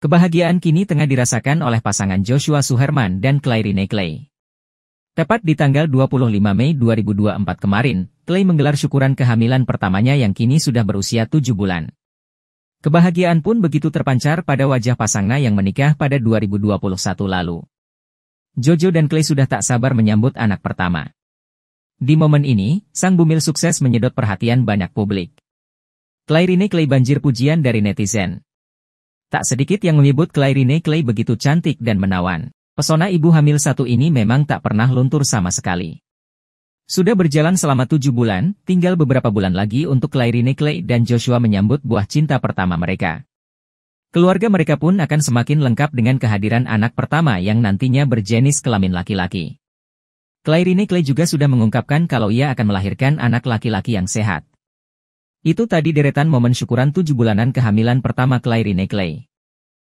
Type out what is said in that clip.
Kebahagiaan kini tengah dirasakan oleh pasangan Joshua Suherman dan Clairine Clay. Tepat di tanggal 25 Mei 2024 kemarin, Clay menggelar syukuran kehamilan pertamanya yang kini sudah berusia 7 bulan. Kebahagiaan pun begitu terpancar pada wajah pasangnya yang menikah pada 2021 lalu. Jojo dan Clay sudah tak sabar menyambut anak pertama. Di momen ini, sang bumil sukses menyedot perhatian banyak publik. Clairine Clay banjir pujian dari netizen. Tak sedikit yang menyebut Clairine Clay begitu cantik dan menawan. Pesona ibu hamil satu ini memang tak pernah luntur sama sekali. Sudah berjalan selama tujuh bulan, tinggal beberapa bulan lagi untuk Clairine Clay dan Joshua menyambut buah cinta pertama mereka. Keluarga mereka pun akan semakin lengkap dengan kehadiran anak pertama yang nantinya berjenis kelamin laki-laki. Clairine Clay juga sudah mengungkapkan kalau ia akan melahirkan anak laki-laki yang sehat. Itu tadi deretan momen syukuran tujuh bulanan kehamilan pertama Clairine Clay.